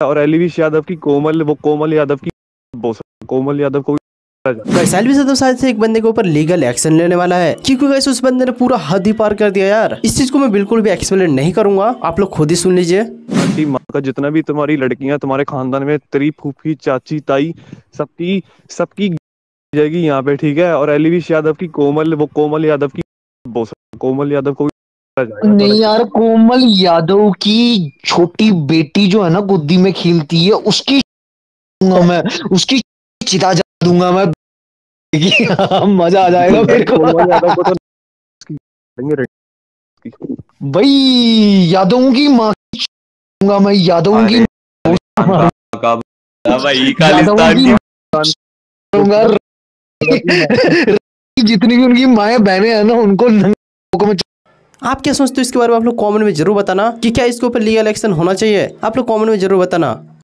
और एलिविश यादव की कोमल वो कोमल यादव की कोमल यादव को यादव शायद से एक बंदे के ऊपर लीगल एक्शन लेने वाला है। क्योंकि वैसे उस बंदे ने पूरा हद ही पार कर दिया यार। इस चीज़ को मैं बिल्कुल भी एक्सप्लेन नहीं करूँगा। आप लोग खुद ही सुन लीजिए। माँ का जितना भी तुम्हारी लड़कियाँ तुम्हारे खानदान में तेरी फूफी चाची ताई सबकी सबकी जाएगी यहाँ पे ठीक है? और एलिविश यादव की कोमल वो कोमल यादव की कोमल यादव को नहीं यार कोमल यादव की छोटी बेटी जो है ना गुद्दी में खेलती है उसकी मैं उसकी चिता जा दूँगा मैं। मज़ा आ जाएगा मेरे को। भाई यादवों की माँ दूँगा मैं यादवों की जितनी भी उनकी माए बहने हैं ना उनको आप क्या सोचते हो इसके बारे में? आप लोग कमेंट में ज़रूर बताना कि क्या इसके ऊपर लीगल एक्शन होना चाहिए? आप लोग कमेंट में ज़रूर बताना।